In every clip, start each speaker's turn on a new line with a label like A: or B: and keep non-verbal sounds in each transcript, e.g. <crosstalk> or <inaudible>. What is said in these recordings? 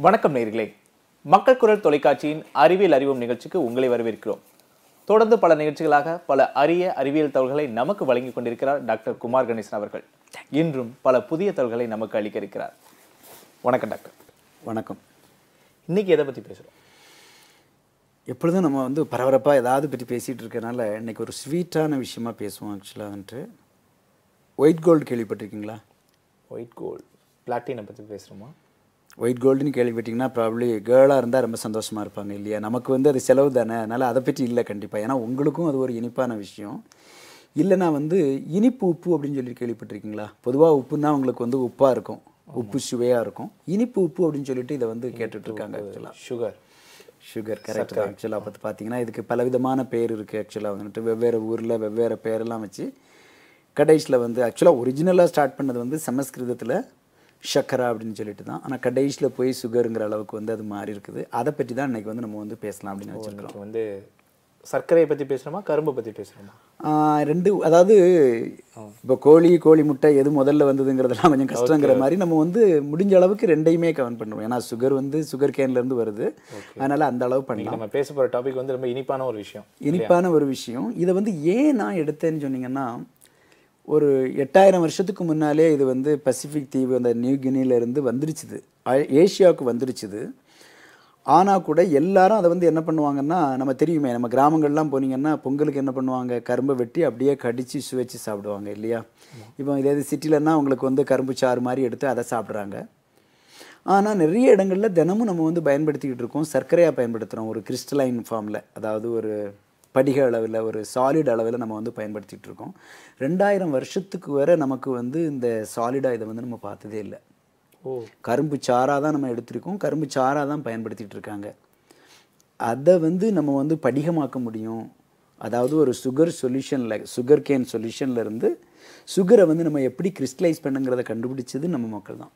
A: வணக்கம் நேர்களே. மக்கள் குரல் தொலைக்காட்சியின் அறிவியல் அறிவோம் நிகழ்ச்சிக்கு உங்களை வரவேற்கிறோம். தொடர்ந்து பல நிகழ்ச்சிகளாக பல அரிய அறிவியல் தகவல்களை நமக்கு வழங்கிக் கொண்டிருக்கிறார் டாக்டர் குமார் கணேசன் அவர்கள். இன்றும் பல புதிய தகவல்களை நமக்கு அளிக்க இருக்கிறார் வணக்கம் டாக்டர்.
B: வணக்கம்.
A: இன்னைக்கு எதை பத்தி பேசுறோம்?
B: எப்பொழுதும் நம்ம வந்து பரபரப்பாக ஏதாவது பற்றி பேசிகிட்டு இருக்கனால இன்னைக்கு ஒரு ஸ்வீட்டான விஷயமா பேசுவோம் ஆக்சுவலாக வந்துட்டு. ஒயிட் கோல்டு கேள்விப்பட்டிருக்கீங்களா?
A: ஒயிட் கோல்ட் பிளாட்டினை பத்தி பேசுறோமா?
B: ஒயிட் கோல்டுன்னு கேள்விப்பட்டிங்கன்னா ப்ராப்ளி கேர்ளாக இருந்தால் ரொம்ப சந்தோஷமாக இருப்பாங்க இல்லையா? நமக்கு வந்து அது செலவு தானே அதனால் அதை பற்றி இல்லை கண்டிப்பாக ஏன்னா உங்களுக்கும் அது ஒரு இனிப்பான விஷயம். இல்லைனா வந்து இனிப்பு உப்பு அப்படின்னு சொல்லி கேள்விப்பட்டிருக்கீங்களா? பொதுவாக உப்புன்னா உங்களுக்கு வந்து உப்பாக இருக்கும். உப்பு சுவையாக இருக்கும். இனிப்பு உப்பு அப்படின்னு சொல்லிட்டு இதை வந்து கேட்டுட்டு இருக்காங்க ஆக்சுவலாக
A: சுகர்
B: சுகர் கரெக்ட் தான் ஆக்சுவலாக பார்த்து பார்த்தீங்கன்னா இதுக்கு பலவிதமான பேர் இருக்குது ஆக்சுவலாக வந்துட்டு வெவ்வேறு ஊரில் வெவ்வேறு பேரெல்லாம் வச்சு கடைசியில் வந்து ஆக்சுவலாக ஒரிஜினலாக ஸ்டார்ட் பண்ணது வந்து சமஸ்கிருதத்தில் சக்கரா அப்படின்னு சொல்லிட்டு தான் ஆனால் கடைசியில் போய் சுகருங்கிற அளவுக்கு வந்து அது மாறி இருக்குது. அதை பற்றி தான் இன்னைக்கு வந்து நம்ம வந்து பேசலாம் அப்படின்னு வச்சுருக்கோம்
A: வந்து சர்க்கரையை பத்தி பேசுறோமா கரும்பை பத்தி பேசுறோமா
B: ரெண்டு அதாவது இப்போ கோழி கோழி முட்டை எது முதல்ல வந்ததுங்கிறதெல்லாம் கொஞ்சம் கஷ்டங்கிற மாதிரி நம்ம வந்து முடிஞ்ச அளவுக்கு ரெண்டையுமே கவன் பண்ணுவோம். ஏன்னா சுகர் வந்து சுகர் கேன்லேருந்து வருது. அதனால் அந்த அளவு பண்ணலாம்.
A: நம்ம பேச போற டாபிக் வந்து ரொம்ப இனிப்பான ஒரு விஷயம்
B: இனிப்பான ஒரு விஷயம். இதை வந்து ஏன் நான் எடுத்தேன்னு சொன்னீங்கன்னா ஒரு எட்டாயிரம் வருஷத்துக்கு முன்னாலே இது வந்து பசிபிக் தீவு அந்த நியூ கினியிலேருந்து இருந்து வந்துருச்சுது. ஆ- ஏசியாவுக்கு வந்துருச்சுது. ஆனால் கூட எல்லாரும் அதை வந்து என்ன பண்ணுவாங்கன்னா நம்ம தெரியுமே நம்ம கிராமங்கள்லாம் போனீங்கன்னா பொங்கலுக்கு என்ன பண்ணுவாங்க? கரும்பை வெட்டி அப்படியே கடித்து சுவைச்சு சாப்பிடுவாங்க இல்லையா? இப்போ இதே இது சிட்டிலன்னா அவங்களுக்கு வந்து கரும்பு சாறு மாதிரி எடுத்து அதை சாப்பிட்றாங்க. ஆனால் நிறைய இடங்களில் தினமும் நம்ம வந்து பயன்படுத்திக்கிட்டு இருக்கோம் சர்க்கரையாக பயன்படுத்துகிறோம் ஒரு கிறிஸ்டலைன் ஃபார்மில் அதாவது ஒரு படிக அளவில் ஒரு சாலிட் அளவில் நம்ம வந்து பயன்படுத்திகிட்டு இருக்கோம் ரெண்டாயிரம் வருஷத்துக்கு வரை நமக்கு வந்து இந்த சாலிடாக இதை வந்து நம்ம பார்த்ததே இல்லை.
A: ஓ.
B: கரும்பு சாறாக தான் நம்ம எடுத்திருக்கோம். கரும்பு சாறாக தான் பயன்படுத்திட்டு இருக்காங்க அதை வந்து நம்ம வந்து படிகமாக்க முடியும். அதாவது ஒரு சுகர் சொல்யூஷனில் சுகர் கேன் சொல்யூஷனில் இருந்து சுகரை வந்து நம்ம எப்படி கிறிஸ்டலைஸ் பண்ணுங்கிறத கண்டுபிடிச்சது நம்ம மக்கள் தான்.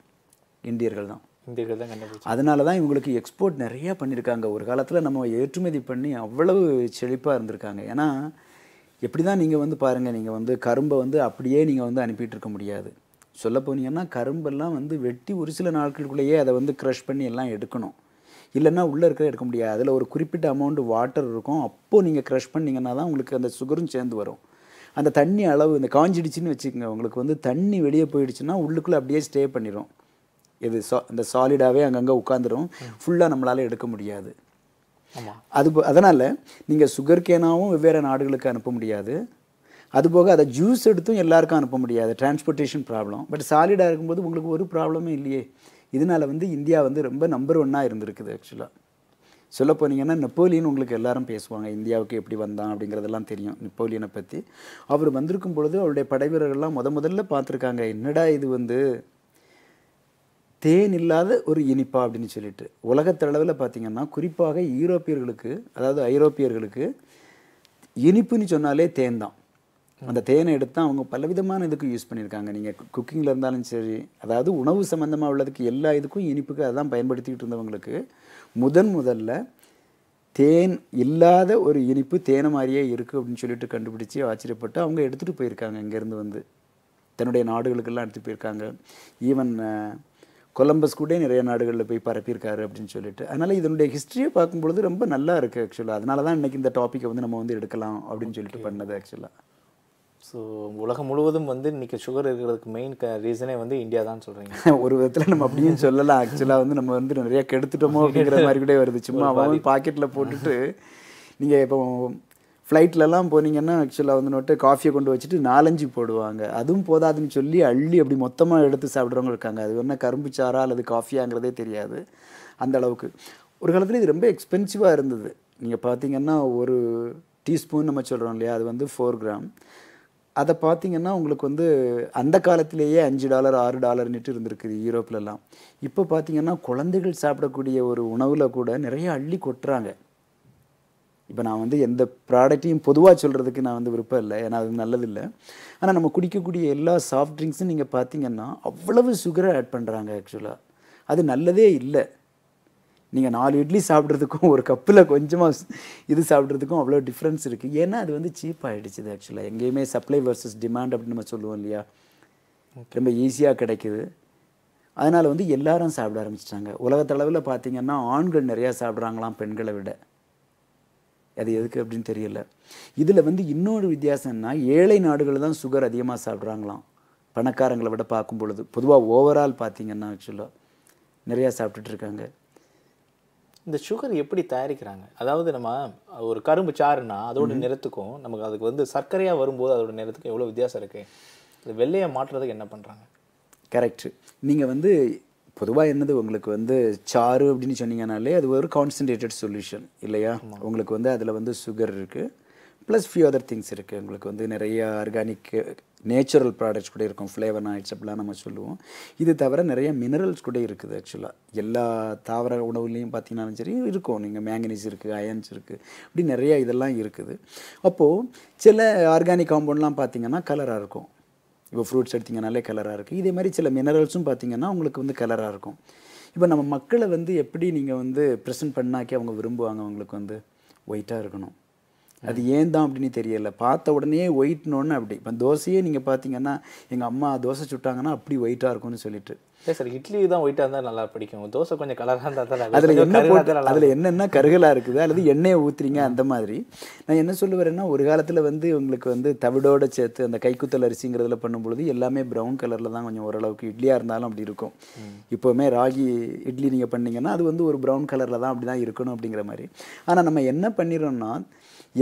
B: இந்தியர்கள் தான்.
A: இந்தியர்கள் தான்
B: அதனால தான் இவங்களுக்கு எக்ஸ்போர்ட் நிறையா பண்ணியிருக்காங்க. ஒரு காலத்தில் நம்ம ஏற்றுமதி பண்ணி அவ்வளவு செழிப்பாக இருந்திருக்காங்க. ஏன்னா எப்படி தான் நீங்கள் வந்து பாருங்கள் நீங்கள் வந்து கரும்பை வந்து அப்படியே நீங்கள் வந்து அனுப்பிட்டு இருக்க முடியாது. சொல்ல போனீங்கன்னா கரும்பெல்லாம் வந்து வெட்டி ஒரு சில நாட்களுக்குள்ளேயே அதை வந்து க்ரஷ் பண்ணி எல்லாம் எடுக்கணும். இல்லைன்னா உள்ளே இருக்கிற எடுக்க முடியாது. அதில் ஒரு குறிப்பிட்ட அமௌண்ட் வாட்டர் இருக்கும். அப்போது நீங்கள் க்ரஷ் பண்ணீங்கன்னா தான் உங்களுக்கு அந்த சுகரும் சேர்ந்து வரும். அந்த தண்ணி அளவு இந்த காஞ்சிடுச்சின்னு வச்சுக்கோங்க. உங்களுக்கு வந்து தண்ணி வெளியே போயிடுச்சுன்னா உள்ளுக்குள்ளே அப்படியே ஸ்டே பண்ணிடும் இது சா இந்த சாலிடாகவே அங்கங்கே உட்காந்துரும் ஃபுல்லாக நம்மளால் எடுக்க முடியாது. அது அதனால் நீங்கள் சுகர் கேனாவும் வெவ்வேறு நாடுகளுக்கு அனுப்ப முடியாது. அதுபோக அதை ஜூஸ் எடுத்தும் எல்லாருக்கும் அனுப்ப முடியாது. டிரான்ஸ்போர்ட்டேஷன் ப்ராப்ளம் பட் சாலிடாக இருக்கும்போது உங்களுக்கு ஒரு ப்ராப்ளமே இல்லையே. இதனால வந்து இந்தியா வந்து ரொம்ப நம்பர் ஒன்னாக இருந்திருக்குது ஆக்சுவலாக சொல்ல போனீங்கன்னா நெப்போலியன் உங்களுக்கு எல்லாரும் பேசுவாங்க. இந்தியாவுக்கு எப்படி வந்தான் அப்படிங்கிறதெல்லாம் தெரியும் நெப்போலியனை பற்றி அவர் வந்திருக்கும் பொழுது அவருடைய படைவீரர்கள்லாம் முத முதல்ல பார்த்துருக்காங்க. என்னடா இது வந்து? தேன் இல்லாத ஒரு இனிப்பா அப்படின்னு சொல்லிட்டு. உலகத்தளவில் பார்த்தீங்கன்னா குறிப்பாக ஈரோப்பியர்களுக்கு அதாவது ஐரோப்பியர்களுக்கு இனிப்புன்னு சொன்னாலே தேன் தான். அந்த தேனை எடுத்து அவங்க பலவிதமான இதுக்கு யூஸ் பண்ணியிருக்காங்க. நீங்கள் குக்கிங்கில் இருந்தாலும் சரி அதாவது உணவு சம்மந்தமாக உள்ளதுக்கு எல்லா இதுக்கும் இனிப்புக்கு அதான் பயன்படுத்திக்கிட்டு இருந்தவங்களுக்கு முதன் முதல்ல தேன் இல்லாத ஒரு இனிப்பு தேனை மாதிரியே இருக்குது அப்படின்னு சொல்லிட்டு கண்டுபிடிச்சி ஆச்சரியப்பட்டு அவங்க எடுத்துகிட்டு போயிருக்காங்க. இங்கேருந்து வந்து தன்னுடைய நாடுகளுக்கெல்லாம் எடுத்துகிட்டு போயிருக்காங்க. ஈவன் கொலம்பஸ் கூட நிறைய நாடுகளில் போய் பரப்பியிருக்காரு அப்படின்னு சொல்லிட்டு. அதனால் இதனுடைய ஹிஸ்ட்ரியை பார்க்கும்பொழுது ரொம்ப நல்லா இருக்குது ஆக்சுவலாக அதனால தான் இன்றைக்கி இந்த டாப்பிக்கை வந்து நம்ம வந்து எடுக்கலாம் அப்படின்னு சொல்லிட்டு பண்ணது ஆக்சுவலாக
A: ஸோ உலகம் முழுவதும் வந்து இன்னைக்கு சுகர் இருக்கிறதுக்கு மெயின் ரீசனே வந்து இந்தியா தான் சொல்றீங்க. <laughs>
B: ஒரு விதத்தில் நம்ம அப்படியும் சொல்லலாம். ஆக்சுவலாக வந்து நம்ம வந்து நிறைய கெடுத்துட்டோமோ அப்படிங்கிற மாதிரி கூட வருது. சும்மா அவன் பாக்கெட்டில் போட்டுட்டு நீங்கள் இப்போ ஃப்ளைட்லலாம் போனீங்கன்னா ஆக்சுவலாக வந்து நோட்டு காஃபியை கொண்டு வச்சுட்டு நாலஞ்சு போடுவாங்க. அதுவும் போதாதுன்னு சொல்லி அள்ளி அப்படி மொத்தமாக எடுத்து சாப்பிட்றவங்க இருக்காங்க. அது என்ன கரும்பு சாரா அல்லது காஃபியாங்கிறதே தெரியாது அந்த அளவுக்கு. ஒரு காலத்தில் இது ரொம்ப எக்ஸ்பென்சிவாக இருந்தது. நீங்கள் பார்த்தீங்கன்னா ஒரு டீஸ்பூன் நம்ம சொல்கிறோம் இல்லையா அது வந்து ஃபோர் கிராம் அதை பார்த்தீங்கன்னா உங்களுக்கு வந்து அந்த காலத்திலேயே அஞ்சு டாலர் ஆறு டாலர்னுட்டு இருந்திருக்குது யூரோப்லலாம் இப்போ பார்த்தீங்கன்னா குழந்தைகள் சாப்பிடக்கூடிய ஒரு உணவில் கூட நிறைய அள்ளி கொட்டுறாங்க. இப்போ நான் வந்து எந்த ப்ராடக்ட்டையும் பொதுவாக சொல்கிறதுக்கு நான் வந்து விருப்பம் இல்லை. ஏன்னா அது நல்லதில்லை. ஆனால் நம்ம குடிக்கக்கூடிய எல்லா சாஃப்ட் ட்ரிங்க்ஸும் நீங்கள் பார்த்தீங்கன்னா அவ்வளவு சுகரை ஆட் பண்ணுறாங்க ஆக்சுவலாக அது நல்லதே இல்லை. நீங்கள் நாலு இட்லி சாப்பிட்றதுக்கும் ஒரு கப்பில் கொஞ்சமாக இது சாப்பிட்றதுக்கும் அவ்வளோ டிஃப்ரென்ஸ் இருக்குது ஏன்னா அது வந்து சீப் ஆகிடுச்சுது ஆக்சுவலாக எங்கேயுமே சப்ளை வர்சஸ் டிமாண்ட் அப்படின்னு நம்ம சொல்லுவோம் இல்லையா? ரொம்ப ஈஸியாக கிடைக்குது. அதனால் வந்து எல்லாரும் சாப்பிட ஆரம்பிச்சிட்டாங்க. உலகத்தளவில் பார்த்தீங்கன்னா ஆண்கள் நிறையா சாப்பிட்றாங்களாம் பெண்களை விட. அது எதுக்கு அப்படின்னு தெரியல. இதில் வந்து இன்னொரு வித்தியாசம்னா ஏழை நாடுகள் தான் சுகர் அதிகமாக சாப்பிட்றாங்களாம். பணக்காரங்களை விட பார்க்கும் பொழுது. பொதுவாக ஓவரால் பார்த்தீங்கன்னா ஆக்சுவலாக நிறையா சாப்பிட்டுட்டு இருக்காங்க.
A: இந்த சுகர் எப்படி தயாரிக்கிறாங்க? அதாவது நம்ம ஒரு கரும்பு சாறுனா அதோட நிறத்துக்கும் நமக்கு அதுக்கு வந்து சர்க்கரையா வரும்போது அதோட நிறத்துக்கும் எவ்வளவு வித்தியாசம் இருக்கு? இது வெள்ளையை மாற்றுறதுக்கு என்ன பண்றாங்க?
B: கரெக்ட் நீங்கள் வந்து பொதுவாக என்னது உங்களுக்கு வந்து சாறு அப்படின்னு சொன்னீங்கனாலே அது ஒரு கான்சன்ட்ரேட்டட் சொல்யூஷன் இல்லையா? உங்களுக்கு வந்து அதில் வந்து சுகர் இருக்குது ப்ளஸ் ஃபியூ அதர் திங்ஸ் இருக்குது உங்களுக்கு வந்து நிறைய ஆர்கானிக் நேச்சுரல் ப்ராடக்ட்ஸ் கூட இருக்கும். ஃப்ளேவனாய்ட்ஸ் அப்படிலாம் நம்ம சொல்லுவோம். இது தவிர நிறைய மினரல்ஸ் கூட இருக்குது ஆக்சுவலாக எல்லா தாவர உணவுலையும் பார்த்தீங்கன்னாலும் சரி இருக்கும். நீங்கள் மேங்கனீஸ் இருக்குது அயன்ஸ் இருக்குது இப்படி நிறைய இதெல்லாம் இருக்குது. அப்போது சில ஆர்கானிக் காம்பவுண்ட்லாம் பார்த்தீங்கன்னா கலராக இருக்கும். இப்போ ஃப்ரூட்ஸ் எடுத்தீங்கனாலே கலராக இருக்குது இதே மாதிரி சில மினரல்ஸும் பார்த்தீங்கன்னா உங்களுக்கு வந்து கலராக இருக்கும். இப்போ நம்ம மக்களை வந்து எப்படி நீங்கள் வந்து ப்ரெசென்ட் பண்ணாக்கி அவங்க விரும்புவாங்க? அவங்களுக்கு வந்து ஒயிட்டாக இருக்கணும். அது ஏன் தான் அப்படின்னு தெரியல. பார்த்த உடனே ஒயிட்னோன்னு அப்படி. இப்போ தோசையே நீங்கள் பார்த்தீங்கன்னா எங்கள் அம்மா தோசை சுட்டாங்கன்னா அப்படி ஒயிட்டாக இருக்கும்னு சொல்லிட்டு.
A: இல்லை சார் இட்லி தான் ஒயிட்டாக இருந்தால் நல்லா பிடிக்கும். தோசை கொஞ்சம் கலராக இருந்தால் தான்
B: அதில் என்ன போட்டு அதில் என்னென்ன கருகலாக இருக்குது அல்லது எண்ணெயை ஊற்றுறீங்க அந்த மாதிரி. நான் என்ன சொல்ல வரேன்னா ஒரு காலத்தில் வந்து உங்களுக்கு வந்து தவிடோட சேர்த்து அந்த கைக்குத்தல் அரிசிங்கிறதுல பண்ணும்பொழுது எல்லாமே ப்ரௌன் கலரில் தான் கொஞ்சம் ஓரளவுக்கு இட்லியாக இருந்தாலும் அப்படி இருக்கும். இப்போவுமே ராகி இட்லி நீங்கள் பண்ணீங்கன்னா அது வந்து ஒரு ப்ரௌன் கலரில் தான் அப்படி தான் இருக்கணும் அப்படிங்கிற மாதிரி. ஆனால் நம்ம என்ன பண்ணிடுறோம்னா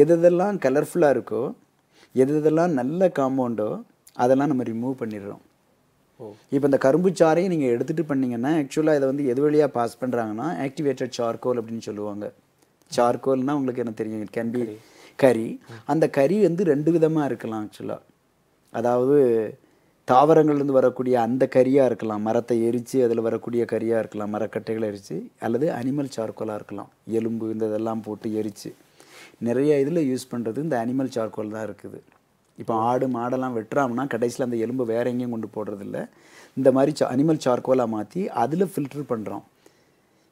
B: எதெல்லாம் கலர்ஃபுல்லாக இருக்கோ எது எதெல்லாம் நல்ல காம்பவுண்டோ அதெல்லாம் நம்ம ரிமூவ் பண்ணிடுறோம். இப்போ இந்த கரும்பு சாறையும் நீங்கள் எடுத்துகிட்டு பண்ணீங்கன்னா ஆக்சுவலாக இதை வந்து எது வழியாக பாஸ் பண்ணுறாங்கன்னா ஆக்டிவேட்டட் சார்கோல் அப்படின்னு சொல்லுவாங்க. சார்கோல்னால் உங்களுக்கு என்ன தெரியும்? இட் கேன் பி கறி. அந்த கறி வந்து ரெண்டு விதமாக இருக்கலாம் ஆக்சுவலாக அதாவது தாவரங்கள்லேருந்து வரக்கூடிய அந்த கறியாக இருக்கலாம். மரத்தை எரித்து அதில் வரக்கூடிய கறியாக இருக்கலாம். மரக்கட்டைகளை எரித்து அல்லது அனிமல் சார்கோலாக இருக்கலாம். எலும்பு இந்த இதெல்லாம் போட்டு எரித்து நிறைய இதில் யூஸ் பண்ணுறது இந்த அனிமல் சார்கோல் தான் இருக்குது. இப்போ ஆடு மாடெல்லாம் வெட்டுறாங்கன்னா கடைசியில் அந்த எலும்பை வேற எங்கேயும் கொண்டு போடுறதில்ல. இந்த மாதிரி சா அனிமல் சார்கோலாக மாற்றி அதில் ஃபில்டர் பண்ணுறோம்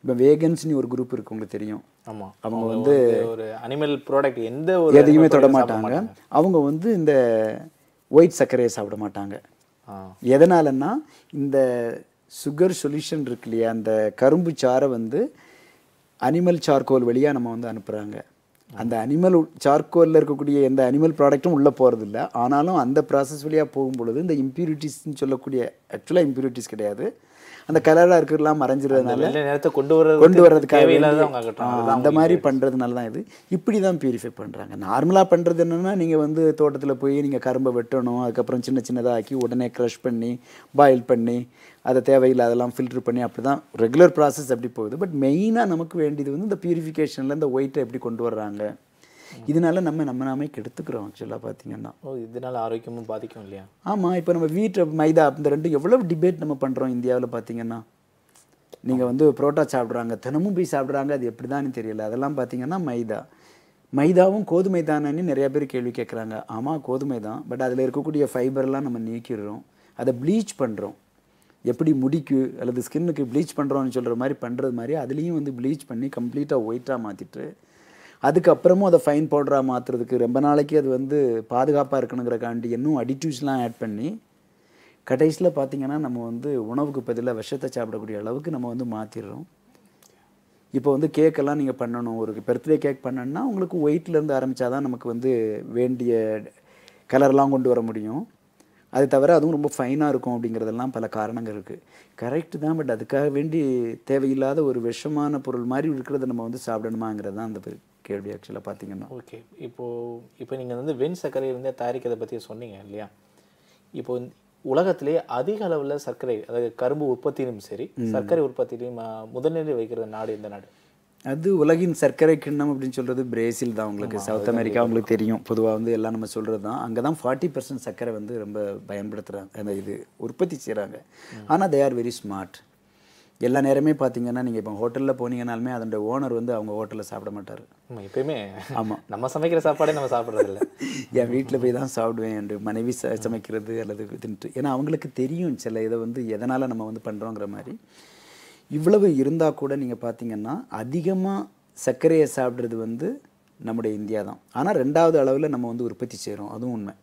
B: இப்போ வேகன்ஸ்னு ஒரு குரூப் இருக்கு உங்களுக்கு தெரியும்.
A: ஆமா.
B: அவங்க
A: வந்து ஒரு அனிமல் ப்ராடக்ட் எந்த ஒரு
B: எதையுமே தொட மாட்டாங்க. அவங்க வந்து இந்த ஒயிட் சர்க்கரையை சாப்பிட மாட்டாங்க. எதனாலன்னா இந்த சுகர் சொல்யூஷன் இருக்கு இல்லையா அந்த கரும்பு சாறை வந்து அனிமல் சார்கோல் வழியாக நம்ம வந்து அனுப்புகிறாங்க அந்த அனிமல் சார்கோலில் இருக்கக்கூடிய எந்த அனிமல் ப்ராடக்ட்டும் உள்ளே போகிறதில்ல ஆனாலும் அந்த ப்ராசஸ் வழியாக போகும்பொழுது இந்த இம்ப்யூரிட்டிஸ்ன்னு சொல்லக்கூடிய ஆக்சுவலாக இம்ப்யூரிட்டிஸ் கிடையாது. அந்த கலராக இருக்கிறதெல்லாம் மறைஞ்சிறதுனால
A: வெள்ளை நிறத்தை கொண்டு வர்றது
B: கொண்டு வர்றதுக்காக அந்த மாதிரி பண்ணுறதுனால தான் இது. இப்படி தான் பியூரிஃபை பண்ணுறாங்க நார்மலாக பண்ணுறது என்னென்னா நீங்கள் வந்து தோட்டத்தில் போய் நீங்கள் கரும்பை வெட்டணும் அதுக்கப்புறம் சின்ன சின்னதாக ஆக்கி உடனே க்ரஷ் பண்ணி பாயில் பண்ணி அதை தேவையில்லாதெல்லாம் ஃபில்டர் பண்ணி அப்படி தான் ரெகுலர் ப்ராசஸ் அப்படி போகுது பட் மெயினாக நமக்கு வேண்டியது வந்து இந்த பியூரிஃபிகேஷனில் இந்த ஒயிட்டை எப்படி கொண்டு வர்றாங்க. இதனால நம்ம நம்ம நாமே கெடுத்துக்கிறோம் ஆக்சுவலாக பார்த்தீங்கன்னா
A: ஓ இதனால ஆரோக்கியமும் பாதிக்கும் இல்லையா?
B: ஆமாம் இப்போ நம்ம வீட்டில் மைதா இந்த ரெண்டும் எவ்வளோ டிபேட் நம்ம பண்ணுறோம் இந்தியாவில் பார்த்தீங்கன்னா நீங்கள் வந்து புரோட்டா சாப்பிட்றாங்க தினமும் போய் சாப்பிட்றாங்க அது எப்படி தான் தெரியல. அதெல்லாம் பார்த்தீங்கன்னா மைதா. மைதாவும் கோதுமை தானேன்னு நிறைய பேர் கேள்வி கேட்குறாங்க ஆமாம் கோதுமை தான். பட் அதில் இருக்கக்கூடிய ஃபைபர்லாம் நம்ம நீக்கிடுறோம். அதை ப்ளீச் பண்ணுறோம் எப்படி முடிக்கு அல்லது ஸ்கின்னுக்கு ப்ளீச் பண்ணுறோம்னு சொல்கிற மாதிரி பண்ணுறது மாதிரி அதுலேயும் வந்து ப்ளீச் பண்ணி கம்ப்ளீட்டாக ஒயிட்டாக மாற்றிட்டு அதுக்கப்புறமும் அதை ஃபைன் பவுடராக மாற்றுறதுக்கு ரொம்ப நாளைக்கு அது வந்து பாதுகாப்பாக இருக்கணுங்கிறக்காண்டி இன்னும் அடிட்டிவ்ஸ்லாம் ஆட் பண்ணி கடைசியில் பார்த்தீங்கன்னா நம்ம வந்து உணவுக்கு பதிலாக விஷத்தை சாப்பிடக்கூடிய அளவுக்கு நம்ம வந்து மாற்றிடுறோம் இப்போ வந்து கேக்கெல்லாம் நீங்கள் பண்ணணும் ஒரு பர்த்டே கேக் பண்ணணும்னா உங்களுக்கு ஒயிட்லேருந்து ஆரம்பித்தாதான் நமக்கு வந்து வேண்டிய கலர்லாம் கொண்டு வர முடியும். அது தவிர அதுவும் ரொம்ப ஃபைனாக இருக்கும் அப்படிங்கிறதெல்லாம் பல காரணங்கள் இருக்குது கரெக்டு தான் பட் அதுக்காக வேண்டி தேவையில்லாத ஒரு விஷமான பொருள் மாதிரி இருக்கிறத நம்ம வந்து சாப்பிடணுமாங்கிறது தான் அந்த கேள்வி ஆக்சுவலாக பார்த்தீங்கன்னா
A: ஓகே இப்போ இப்போ நீங்க வந்து வெண் சர்க்கரை வந்து தயாரிக்கிறத பத்தி சொன்னீங்க இல்லையா? இப்போ இந்த உலகத்திலே அதிக அளவுல சர்க்கரை அதாவது கரும்பு உற்பத்தியிலும் சரி சர்க்கரை உற்பத்தியிலும் முதல்நிலை வைக்கிற நாடு எந்த நாடு?
B: அது உலகின் சர்க்கரை கிண்ணம் அப்படின்னு சொல்கிறது பிரேசில் தான் உங்களுக்கு. சவுத் அமெரிக்கா உங்களுக்கு தெரியும். பொதுவாக வந்து எல்லாம் நம்ம சொல்கிறது தான். அங்கே தான் ஃபார்ட்டி பர்சன்ட் சர்க்கரை வந்து ரொம்ப பயன்படுத்துகிறாங்க அந்த இது உற்பத்தி செய்கிறாங்க ஆனால் தே ஆர் வெரி ஸ்மார்ட் எல்லா நேரமே பார்த்தீங்கன்னா நீங்கள் இப்போ ஹோட்டலில் போனீங்கனாலுமே அதோட ஓனர் வந்து அவங்க ஹோட்டலில் சாப்பிட மாட்டார்.
A: எப்பயுமே.
B: ஆமா.
A: நம்ம சமைக்கிற சாப்பாடே நம்ம சாப்பிடுறது இல்ல <laughs>
B: என் வீட்டில் போய் தான் சாப்பிடுவேன் என்று மனைவி ச சமைக்கிறது அல்லது தின்ட்டு. ஏன்னா அவங்களுக்கு தெரியும் சில இதை வந்து எதனால் நம்ம வந்து பண்ணுறோங்கிற மாதிரி. இவ்வளவு இருந்தால் கூட நீங்கள் பார்த்தீங்கன்னா அதிகமாக சர்க்கரையை சாப்பிட்றது வந்து நம்முடைய இந்தியா தான். ஆனால் ரெண்டாவது அளவில் நம்ம வந்து உற்பத்தி செய்கிறோம் அதுவும் உண்மை.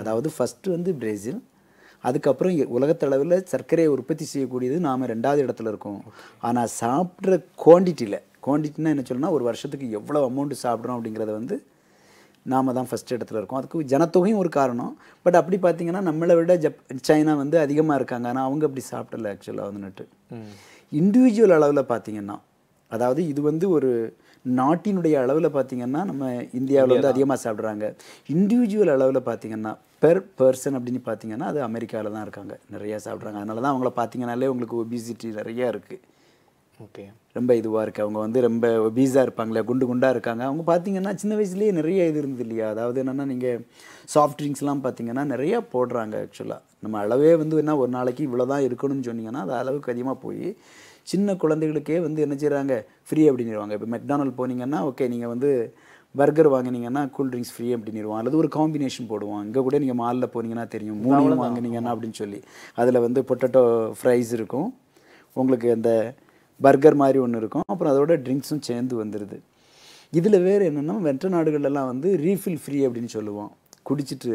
B: அதாவது ஃபஸ்ட்டு வந்து பிரேசில் அதுக்கப்புறம் உலகத்தளவில் சர்க்கரையை உற்பத்தி செய்யக்கூடியது நாம் ரெண்டாவது இடத்துல இருக்கோம். ஆனால் சாப்பிட்ற குவான்டிட்டியில் குவான்டிட்டினா என்ன சொல்லணும்னா ஒரு வருஷத்துக்கு எவ்வளோ அமௌண்ட் சாப்பிட்றோம் அப்படிங்கிறத வந்து நாம தான் ஃபஸ்ட் இடத்துல இருக்கோம். அதுக்கு ஜனத்தொகையும் ஒரு காரணம். பட் அப்படி பார்த்தீங்கன்னா நம்மளை விட ஜப் சைனா வந்து அதிகமாக இருக்காங்க. ஆனால் அவங்க அப்படி சாப்பிடல ஆக்சுவலாக வந்துட்டு இண்டிவிஜுவல் அளவில் பார்த்தீங்கன்னா அதாவது இது வந்து ஒரு நாட்டினுடைய அளவில் பார்த்தீங்கன்னா நம்ம இந்தியாவில் வந்து அதிகமாக சாப்பிட்றாங்க. இண்டிவிஜுவல் அளவில் பார்த்தீங்கன்னா பெர் பர்சன் அப்படின்னு பார்த்தீங்கன்னா அது அமெரிக்காவில் தான் இருக்காங்க. நிறையா சாப்பிட்றாங்க. அதனால தான் அவங்கள பார்த்தீங்கன்னாலே உங்களுக்கு ஒபிசிட்டி நிறையா இருக்குது
A: ஓகே.
B: ரொம்ப இதுவாக இருக்குது அவங்க வந்து ரொம்ப ஒபீஸாக இருப்பாங்களே குண்டு குண்டாக இருக்காங்க. அவங்க பார்த்தீங்கன்னா சின்ன வயசுலேயே நிறைய இது இருந்தது இல்லையா? அதாவது என்னென்னா நீங்கள் சாஃப்ட் ட்ரிங்க்ஸ்லாம் பார்த்தீங்கன்னா நிறையா போடுறாங்க ஆக்சுவலாக நம்ம அளவே வந்து என்ன ஒரு நாளைக்கு இவ்வளோ தான் இருக்கணும்னு சொன்னீங்கன்னா அது அளவுக்கு அதிகமாக போய் சின்ன குழந்தைகளுக்கே வந்து என்ன செய்கிறாங்க ஃப்ரீ அப்படின்னுவாங்க இப்போ மெக்டானல் போனீங்கன்னா ஓகே நீங்கள் வந்து பர்கர் வாங்கினீங்கன்னா கூல் ட்ரிங்க்ஸ் ஃப்ரீ அப்படின்னுருவான் அல்லது ஒரு காம்பினேஷன் போடுவான் இங்கே கூட நீங்கள் மாலில் போனீங்கன்னா தெரியும் மூணு வாங்கினீங்கன்னா அப்படின்னு சொல்லி. அதில் வந்து பொட்டேட்டோ ஃப்ரைஸ் இருக்கும். உங்களுக்கு அந்த பர்கர் மாதிரி ஒன்று இருக்கும். அப்புறம் அதோட ட்ரிங்க்ஸும் சேர்ந்து வந்துடுது இதில் வேறு என்னென்னா வெற்ற நாடுகள்லாம் வந்து ரீஃபில் ஃப்ரீ அப்படின்னு சொல்லுவோம். குடிச்சிட்டு